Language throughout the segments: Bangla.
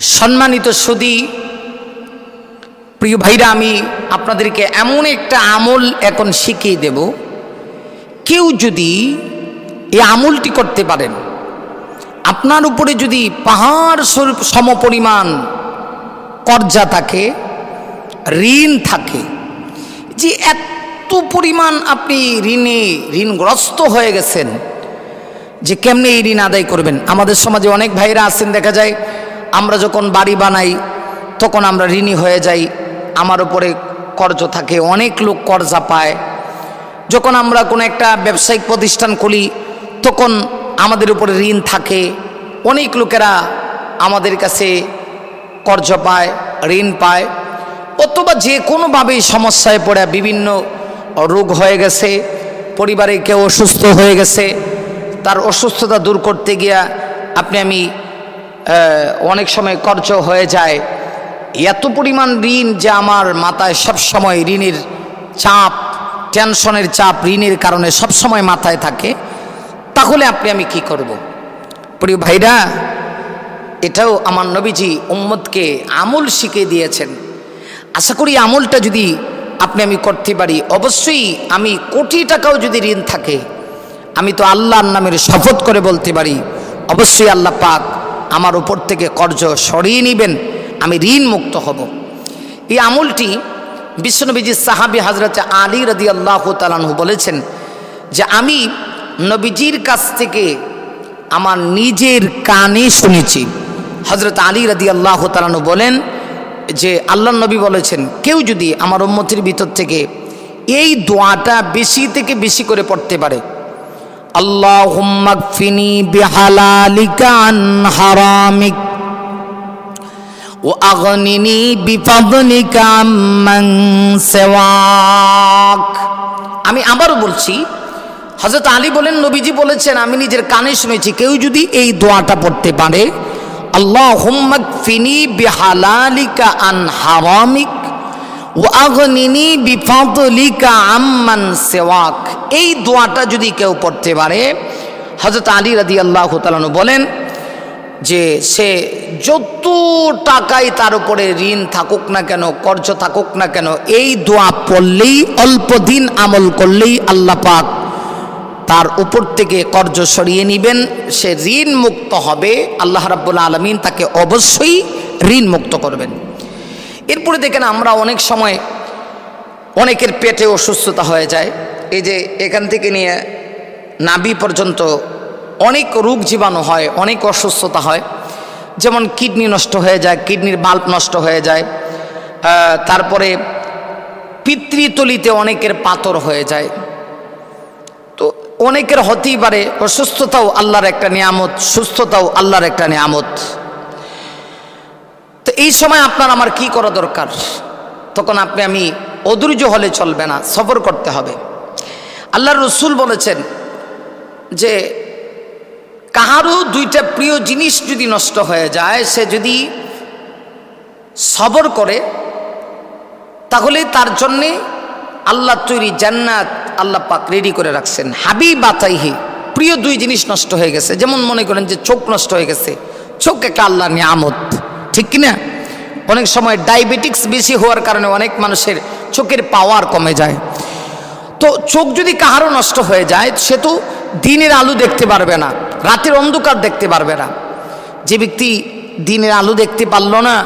সম্মানিত সুদী, প্রিয় ভাইরা, আমি আপনাদেরকে এমন একটা আমল এখন শিখিয়ে দেব। কেউ যদি এই আমলটি করতে পারেন, আপনার উপরে যদি পাহাড় স্বরূপ সমপরিমাণ কর্জা থাকে, ঋণ থাকে, যে এত পরিমাণ আপনি ঋণে ঋণগ্রস্ত হয়ে গেছেন, যে কেমনে এই ঋণ আদায় করবেন? আমাদের সমাজে অনেক ভাইরা আছেন, দেখা যায় আমরা যখন বাড়ি বানাই, তখন আমরা ঋণী হয়ে যাই। আমার উপরে কর্জ থাকে, অনেক লোক কর্জা পায়। যখন আমরা কোনো একটা ব্যবসায়িক প্রতিষ্ঠান খুলি, তখন আমাদের উপরে ঋণ থাকে। অনেক লোকেরা আমাদের কাছে কর্জ পায়, ঋণ পায়। অথবা যে কোনোভাবেই সমস্যায় পড়ে, বিভিন্ন রোগ হয়ে গেছে, পরিবারে কেউ অসুস্থ হয়ে গেছে, তার অসুস্থতা দূর করতে গিয়া আপনি আমি অনেক সময় কর্জ হয়ে যায়। এত পরিমাণ ঋণ যে আমার মাথায় সব সময় ঋণের চাপ টেনশনের চাপ, ঋণের কারণে সব সময় মাথায় থাকে। তাহলে আপনি আমি কি করব। প্রিয় ভাইরা, এটাও আমার নবীজি উম্মদকে আমল শিখে দিয়েছেন। আশা করি আমলটা যদি আপনি আমি করতে পারি, অবশ্যই আমি কোটি টাকাও যদি ঋণ থাকে, আমি তো আল্লাহর নামের শপথ করে বলতে পারি, অবশ্যই আল্লাহ পাক আমার উপর থেকে কর্জ সরিয়ে নেবেন, আমি ঋণ মুক্ত হব। এই আমলটি বিশ্বনবীজি সাহাবি হাজরত আলী রদি আল্লাহ তালানহু বলেছেন যে আমি নবীজির কাছ থেকে আমার নিজের কানে শুনেছি। হজরত আলী রদি আল্লাহ তালানহু বলেন যে আল্লাহ নবী বলেছেন, কেউ যদি আমার উম্মতির ভিতর থেকে এই দোয়াটা বেশি থেকে বেশি করে পড়তে পারে আল্লাহুম্মাগফিনি বিহালালিকা আন হারামিক وأغنني بفضلك عمن سواك আমি আবারও বলছি হজরত আলী বলেন নবীজি বলেছেন আমি নিজের কানে শুনেছি কেউ যদি এই দোয়াটা পড়তে পারে আল্লাহ হুম্মাক ফিনি বিহালালিকা আন হারামিক ও আগনিনি বিফাদলিকা আম্মান এই দোয়াটা যদি কেউ পড়তে পারে হজরত আলী রাদি আল্লাহ বলেন যে, সে যত টাকাই তার উপরে ঋণ থাকুক না কেন, কর্জ থাকুক না কেন, এই দোয়া পড়লেই, অল্প দিন আমল করলেই আল্লাহ পাক তার উপর থেকে কর্জ সরিয়ে নেবেন। সে ঋণ মুক্ত হবে, আল্লাহ রাব্বুল আলমিন তাকে অবশ্যই ঋণ মুক্ত করবেন। এরপরে দেখেন আমরা অনেক সময় অনেকের পেটে অসুস্থতা হয়ে যায়। এই যে এখান থেকে নিয়ে নাবি পর্যন্ত অনেক রোগ জীবাণু হয়, অনেক অসুস্থতা হয়। যেমন কিডনি নষ্ট হয়ে যায়, কিডনির বাল্ব নষ্ট হয়ে যায় তারপরে পিতৃতলিতে অনেকের পাথর হয়ে যায়। তো অনেকের হতেই পারে, অসুস্থতাও আল্লাহর একটা নিয়ামত, সুস্থতাও আল্লাহর একটা নিয়ামত। তো এই সময় আপনার আমার কি করা দরকার? তখন আপনি আমি অধৈর্য হলে চলবে না, সফর করতে হবে। আল্লাহর রসুল বলেছেন যে, কাহারও দুইটা প্রিয় জিনিস যদি নষ্ট হয়ে যায়, সে যদি সবর করে, তাহলে তার জন্যে আল্লাহ তৈরি জান্নাত আল্লাহ পাক রেডি করে রাখছেন। হাবি বাতাইহি প্রিয় দুই জিনিস নষ্ট হয়ে গেছে। যেমন মনে করেন যে চোখ নষ্ট হয়ে গেছে। চোখ একটা আল্লাহ নিয়ামত। ঠিক কিনা? অনেক সময় ডায়াবেটিক্স বেশি হওয়ার কারণে অনেক মানুষের চোখের পাওয়ার কমে যায়। তো চোখ যদি কাহারও নষ্ট হয়ে যায়, সে তো দিনের আলো দেখতে পারবে না, রাতের অন্ধকার দেখতে পারবে না। যে ব্যক্তি দিনের আলো দেখতে পারল না,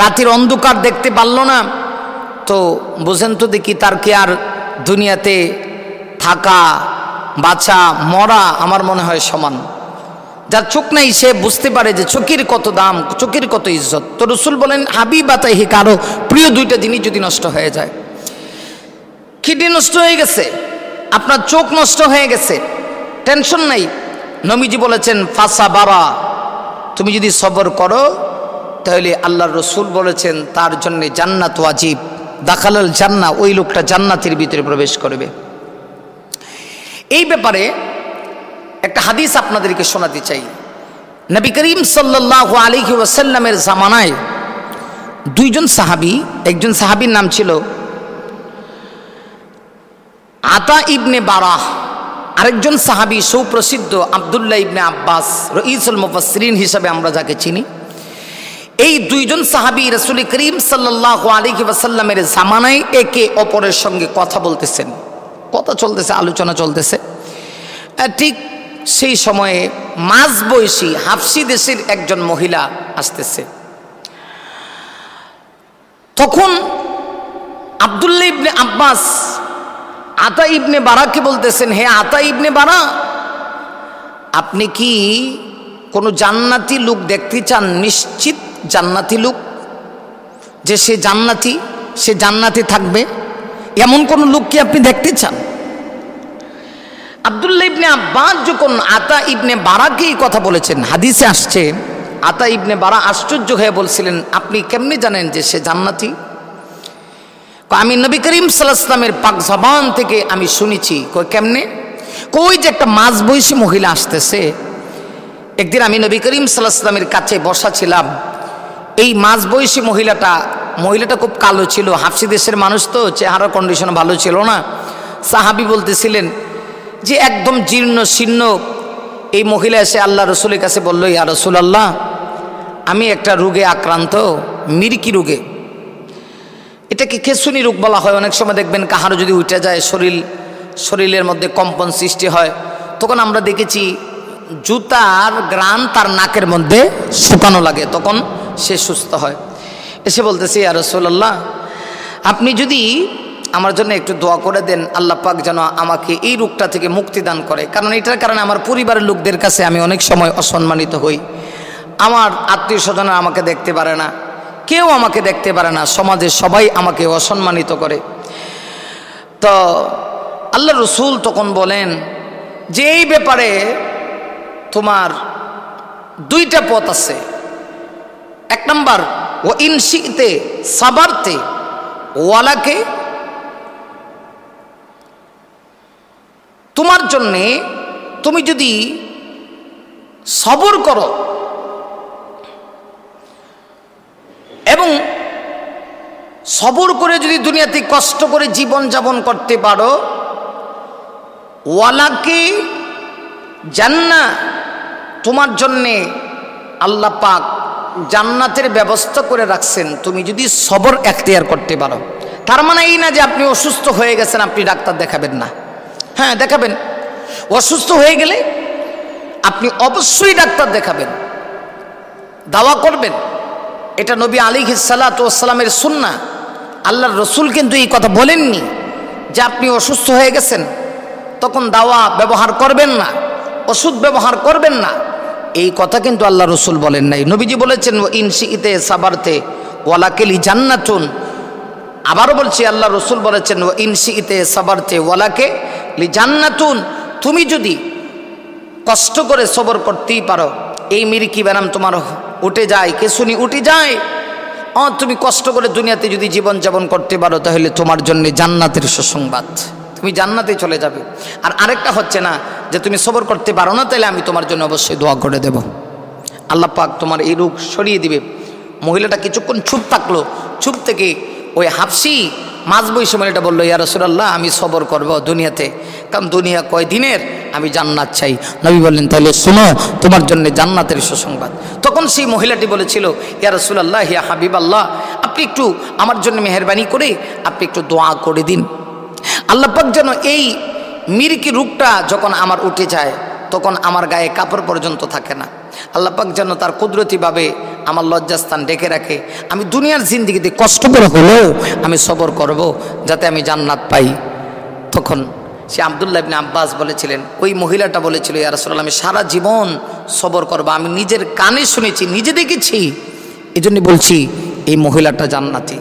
রাতের অন্ধকার দেখতে পারল না, তো বোঝেন তো দেখি তার কি আর দুনিয়াতে থাকা, বাঁচা, মরা আমার মনে হয় সমান। যার চোখ নাই, সে বুঝতে পারে যে চোখের কত দাম, চোখের কত ইজ্জত। তো রসুল বলেন হাবি বাতাই হি কারও প্রিয় দুইটা জিনিস যদি নষ্ট হয়ে যায়। কিডনি নষ্ট হয়ে গেছে, আপনার চোখ নষ্ট হয়ে গেছে, টেনশন নাই। নবীজি বলেছেন ফাঁসা বাবা তুমি যদি সবর করো, তাহলে আল্লাহর রসুল বলেছেন, তার জন্য জান্নাত ওয়াজিব। দাখালাল জান্না ওই লোকটা জান্নাতের ভিতরে প্রবেশ করবে। এই ব্যাপারে একটা হাদিস আপনাদেরকে শোনাতে চাই। নবী করিম সাল্লাহ আলিহি ওয়াসাল্লামের জামানায় দুইজন সাহাবি, একজন সাহাবির নাম ছিল আতা ইবনে বারাহ, আরেকজন সাহাবি সুপ্রসিদ্ধ আবদুল্লাহ ইবনে আব্বাস, রঈসুল মুফাসরিন হিসাবে আমরা যাকে চিনি। এই দুইজন সাহাবি রসুল করিম সাল্লাহ আলিকি ওয়াসাল্লামের জামানায় একে অপরের সঙ্গে কথা বলতেছেন। কথা চলতেছে, আলোচনা চলতেছে। ঠিক সেই সময়ে মাঝ বয়সী হাফসি দেশের একজন মহিলা আসতেছে। তখন আবদুল্লা ইবনে আব্বাস আতা ইবনে বারাকে বলতেছেন, হে আতা ইবনে বারা, আপনি কি কোনো জান্নাতি লোক দেখতে চান? নিশ্চিত জান্নাতি লোক যে সে জান্নাতি সে জান্নাতি থাকবে? এমন কোন লোক কি আপনি দেখতে চান? আবদুল্লাহ ইবনে আব্বাস যখন আতা ইবনে বারাকে এই কথা বলেছেন, হাদিসে আসছে, আতা ইবনে বারা আশ্চর্য হয়ে বলছিলেন, আপনি কেমনি জানেন যে সে জান্নাতি? আমি নবী করিম সাল্লাহামের পাক জবান থেকে আমি শুনেছি। কই কেমনে? কই যে একটা মাঝ বয়সী মহিলা আসতেছে, একদিন আমি নবী করিম সাল্লাহামের কাছে বসা ছিলাম। এই মাঝ বয়সী মহিলাটা মহিলাটা খুব কালো ছিল, হাফসি দেশের মানুষ তো চেহারা কন্ডিশন ভালো ছিল না। সাহাবি বলতেছিলেন যে একদম জীর্ণ শীর্ণ এই মহিলা এসে আল্লাহ রসুলের কাছে বলল, ইয়া রসুল আল্লাহ আমি একটা রোগে আক্রান্ত, মিরকি রোগে। এটাকে খেসুনি রোগ বলা হয়। অনেক সময় দেখবেন কাহারও যদি উঠে যায় শরীর, শরীরের মধ্যে কম্পন সৃষ্টি হয়, তখন আমরা দেখেছি জুতার গ্রান তার নাকের মধ্যে শুকানো লাগে, তখন সে সুস্থ হয়। এসে বলতেছি আর রসোল্লাহ আপনি যদি আমার জন্য একটু দোয়া করে দেন, আল্লাহ পাক যেন আমাকে এই রোগটা থেকে মুক্তি দান করে। কারণ এটার কারণে আমার পরিবারের লোকদের কাছে আমি অনেক সময় অসম্মানিত হই। আমার আত্মীয় স্বজনরা আমাকে দেখতে পারে না, কেউ আমাকে দেখতে পারে না সমাজে সবাই আমাকে অসম্মানিত করে। তো আল্লাহ রসুল তখন বলেন যে এই ব্যাপারে তোমার দুইটা পথ আছে। এক নম্বর ও ইনশিতে সাবারতে, ওয়ালাকে তোমার জন্যে তুমি যদি সবর করো এবং সবর করে যদি দুনিয়াতে কষ্ট করে জীবন যাপন করতে পারো, ওয়ালাকে জান্না তোমার জন্যে আল্লাহ পাক জান্নাতের ব্যবস্থা করে রাখছেন, তুমি যদি সবর এখতিয়ার করতে পারো। তার মানে এই না যে আপনি অসুস্থ হয়ে গেছেন, আপনি ডাক্তার দেখাবেন না। হ্যাঁ দেখাবেন। অসুস্থ হয়ে গেলে আপনি অবশ্যই ডাক্তার দেখাবেন। দাওয়া করবেন। এটা নবী আলী সালাতামের সুন্না আল্লাহর রসুল কিন্তু এই কথা বলেননি যে আপনি অসুস্থ হয়ে গেছেন। তখন দাওয়া ব্যবহার করবেন না, ওষুধ ব্যবহার করবেন না। এই কথা কিন্তু আল্লাহ রসুল বলেন নাই। নবীজি বলেছেন ও ইনসি ইতে সাবারতে ওয়ালাকেলি জান্নাতুন। আবারও বলছি আল্লাহ রসুল বলেছেন ও ইনসি ইতে সাবারতে ওয়ালাকে লি জান্নাতুন তুমি যদি কষ্ট করে সবর করতেই পারো, এই মিরিকি ব্যানাম তোমার উঠে যায় কেশুনি উঠে যায়। অ তুমি কষ্ট করে দুনিয়াতে যদি জীবন যাপন করতে পারো, তাহলে তোমার জন্য জান্নাতের সুসংবাদ। তুমি জান্নাতে চলে যাবে। আর আরেকটা হচ্ছে না, যে তুমি সবর করতে পারো না, তাহলে আমি তোমার জন্য অবশ্যই দোয়া করে দেব। আল্লাহ পাক তোমার এই রোগ সরিয়ে দিবে। মহিলাটা কিছুক্ষণ চুপ থাকল, চুপ থেকে ওই হাফসি মাঝ বয়সী মহিলাটা বলল, ইয়া রসুল্লাহ আমি সবর করব দুনিয়াতে। কারণ দুনিয়া কয় দিনের আমি জান্নাত চাই। নবী বললেন তাহলে শুনো, তোমার জন্য জান্নাতের সুসংবাদ। তখন সেই মহিলাটি বলেছিল, ইয়া রসুল্লাহ ইয়া হাবিব আল্লাহ আপনি একটু আমার জন্য মেহরবানি করে, আপনি একটু দোয়া করে দিন। আল্লাপাক যেন এই মিরকি রূপটা যখন আমার উঠে যায়, তখন আমার গায়ে কাপড় পর্যন্ত থাকে না। আল্লাপাক যেন তার কুদরতিভাবে আমার লজ্জাস্থান ডেকে রাখে। আমি দুনিয়ার জিন্দিগিতে কষ্ট করে হলেও আমি সবর করব, যাতে আমি জান্নাত পাই। তখন সে আবদুল্লাহ ইবনে আব্বাস বলেছিলেন, ওই মহিলাটা বলেছিল ইয়ারসোল্লাহ আমি সারা জীবন সবর করব, আমি নিজের কানে শুনেছি, নিজে দেখেছি। এই বলছি, এই মহিলাটা জান্নাতি।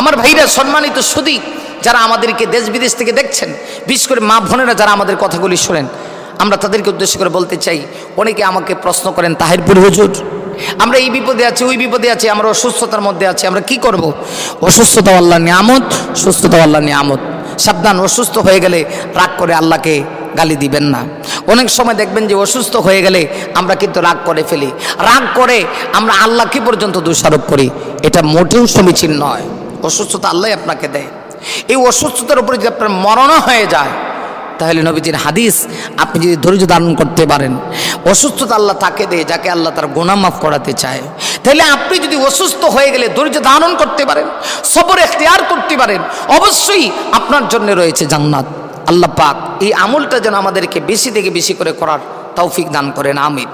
আমার ভাইরা সম্মানিত সুদী, যারা আমাদেরকে দেশ বিদেশ থেকে দেখছেন, বিশেষ করে মা বোনেরা যারা আমাদের কথাগুলি শোনেন, আমরা তাদেরকে উদ্দেশ্য করে বলতে চাই, অনেকে আমাকে প্রশ্ন করেন, তাহিরপুর হুজুর আমরা এই বিপদে আছি, ওই বিপদে আছি, আমরা অসুস্থতার মধ্যে আছি, আমরা কি করব? অসুস্থতা আল্লাহ নিয়ামত, সুস্থতা আল্লাহ নিয়ামত। সাবধান, অসুস্থ হয়ে গেলে রাগ করে আল্লাহকে গালি দিবেন না। অনেক সময় দেখবেন যে অসুস্থ হয়ে গেলে আমরা কিন্তু রাগ করে ফেলি। রাগ করে আমরা আল্লাহকে পর্যন্ত দোষারোপ করি? এটা মোটেও সমীচীন নয়। অসুস্থতা আল্লাহ আপনাকে দেয়। এই অসুস্থতার উপরে যদি আপনার মরণও হয়ে যায়, তাহলে নবীজির হাদিস আপনি যদি ধৈর্য ধারণ করতে পারেন। অসুস্থতা আল্লাহ তাকে দেয়, যাকে আল্লাহ তার গোনা মাফ করাতে চায়। তাহলে আপনি যদি অসুস্থ হয়ে গেলে ধৈর্য ধারণ করতে পারেন, সবর এখতিয়ার করতে পারেন, অবশ্যই আপনার জন্য রয়েছে জান্নাত। আল্লাহ পাক এই আমলটা যেন আমাদেরকে বেশি থেকে বেশি করে করার তৌফিক দান করেন, আমিন।